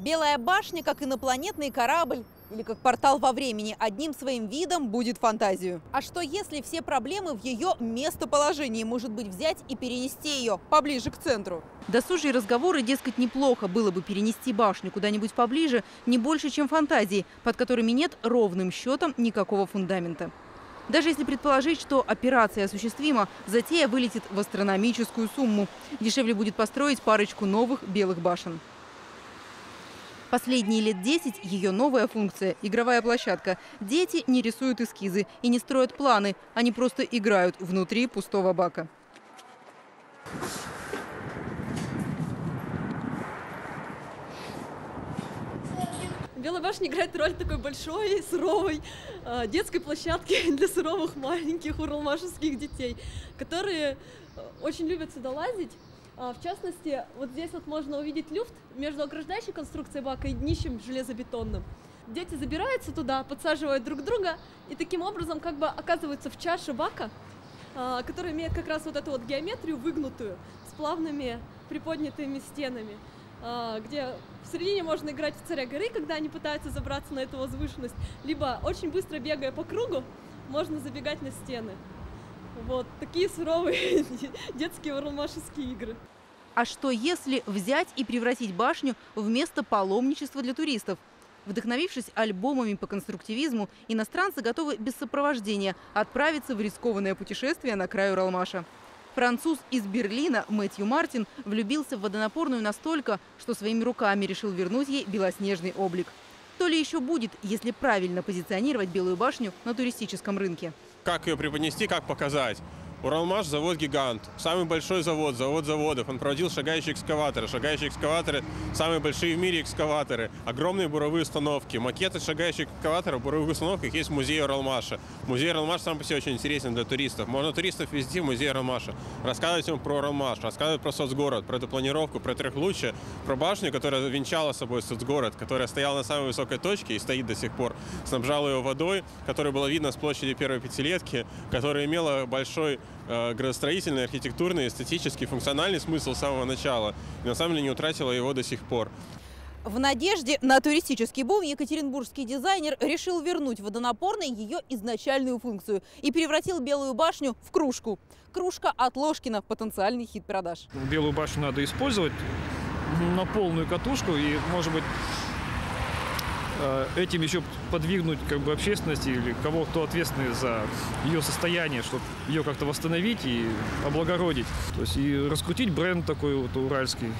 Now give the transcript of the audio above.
Белая башня, как инопланетный корабль или как портал во времени, одним своим видом будет фантазию. А что если все проблемы в ее местоположении? Может быть, взять и перенести ее поближе к центру? Досужие разговоры, дескать, неплохо было бы перенести башню куда-нибудь поближе, не больше, чем фантазии, под которыми нет ровным счетом никакого фундамента. Даже если предположить, что операция осуществима, затея вылетит в астрономическую сумму. Дешевле будет построить парочку новых белых башен. Последние лет 10 ее новая функция – игровая площадка. Дети не рисуют эскизы и не строят планы, они просто играют внутри пустого бака. Белая башня играет роль такой большой, суровой э, детской площадки для суровых маленьких уралмашевских детей, которые э, очень любят сюда лазить. А, в частности, вот здесь вот можно увидеть люфт между ограждающей конструкцией бака и днищем железобетонным. Дети забираются туда, подсаживают друг друга и таким образом как бы оказываются в чаше бака, э, который имеет как раз вот эту вот геометрию выгнутую с плавными приподнятыми стенами. А, где в середине можно играть в царя горы, когда они пытаются забраться на эту возвышенность, либо очень быстро бегая по кругу, можно забегать на стены. Вот такие суровые детские уралмашевские игры. А что если взять и превратить башню в место паломничества для туристов? Вдохновившись альбомами по конструктивизму, иностранцы готовы без сопровождения отправиться в рискованное путешествие на край Уралмаша. Француз из Берлина Мэтью Мартин влюбился в водонапорную настолько, что своими руками решил вернуть ей белоснежный облик. То ли еще будет, если правильно позиционировать Белую башню на туристическом рынке. Как ее преподнести, как показать? Уралмаш – завод-гигант, самый большой завод, завод заводов. Он проводил шагающие экскаваторы. Шагающие экскаваторы – самые большие в мире экскаваторы. Огромные буровые установки. Макеты шагающих экскаваторов, буровых установках есть в музее Уралмаша. Музей Уралмаш сам по себе очень интересен для туристов. Можно туристов везти в музей Уралмаша, рассказывать им про Уралмаш, рассказывать про соцгород, про эту планировку, про трехлучие, про башню, которая венчала собой соцгород, которая стояла на самой высокой точке и стоит до сих пор. Снабжала его водой, которая была видна с площади первой пятилетки, которая имела большой градостроительный, архитектурный, эстетический, функциональный смысл с самого начала. И на самом деле не утратила его до сих пор. В надежде на туристический бум екатеринбургский дизайнер решил вернуть водонапорной ее изначальную функцию и превратил Белую башню в кружку. Кружка от Ложкина – потенциальный хит продаж. Белую башню надо использовать на полную катушку и, может быть, Э, этим еще подвигнуть как бы общественность или кого кто ответственный за ее состояние, чтобы ее как-то восстановить и облагородить. То есть и раскрутить бренд такой вот уральский.